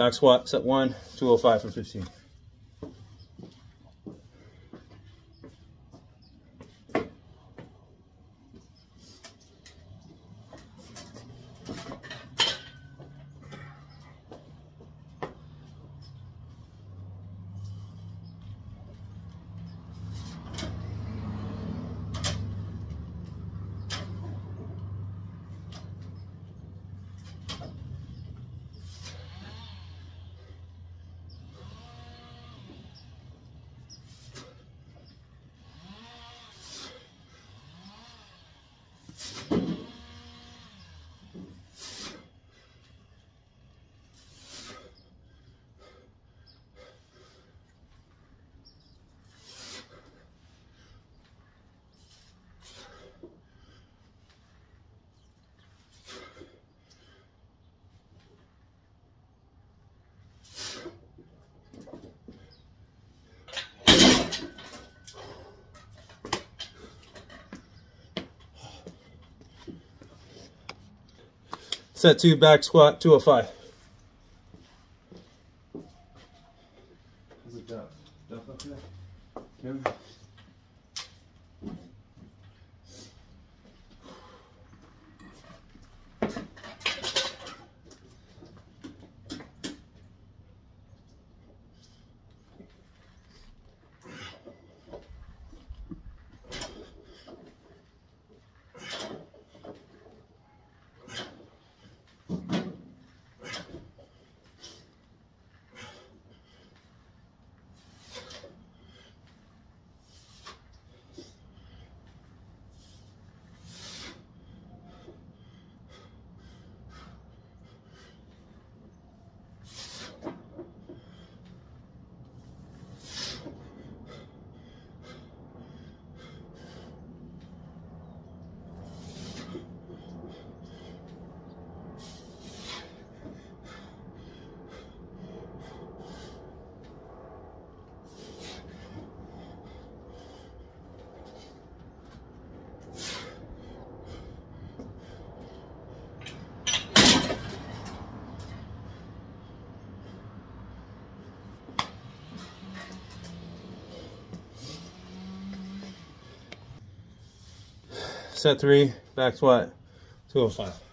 Back squat, set one, 205 for 15. Set two, back squat, 205. How's it duck? Duck up here? Set three, back squat, 205.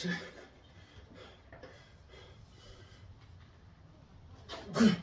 Two. Good.